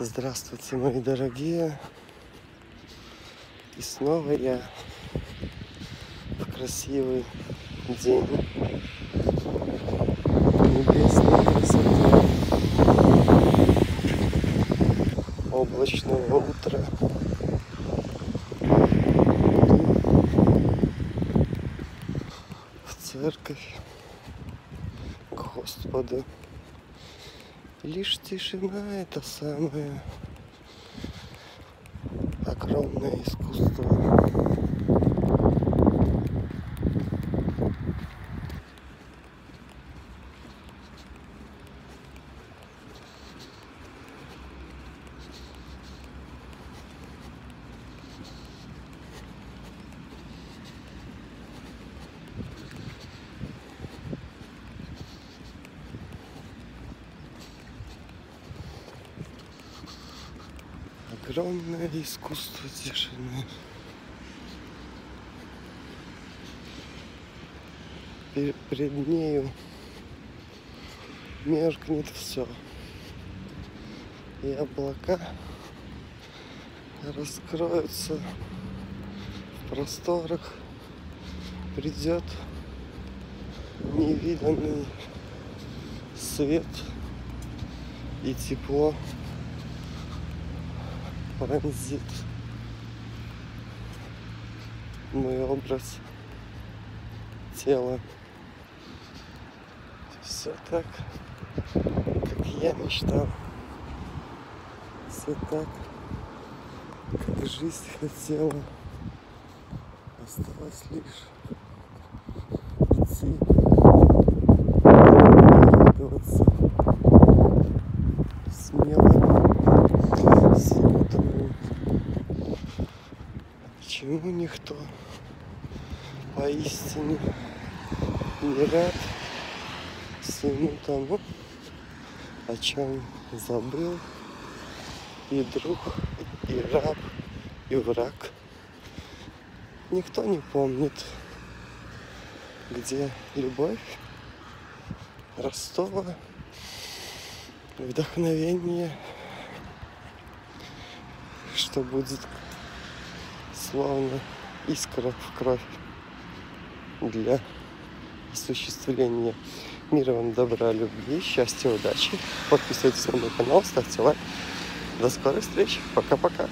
Здравствуйте, мои дорогие. И снова я в красивый день небесной красоты облачного утра. В церковь к Господу. Лишь тишина это самое огромное искусство. Огромное искусство тишины. Пе- Перед нею меркнет все. И облака раскроются в просторах. Придет невиданный свет и тепло пронзит мой образ тела. Все так, как я мечтал. Все так, как жизнь хотела. Осталось лишь идти, радоваться смело всему тому, чему никто поистине не рад всему тому, о чем забыл и друг, и раб, и враг. Никто не помнит, где любовь, Ростова, вдохновение, что будет словно искра в кровь для осуществления мира вам, добра, любви, счастья, удачи. Подписывайтесь на мой канал, ставьте лайк. До скорой встречи. Пока-пока.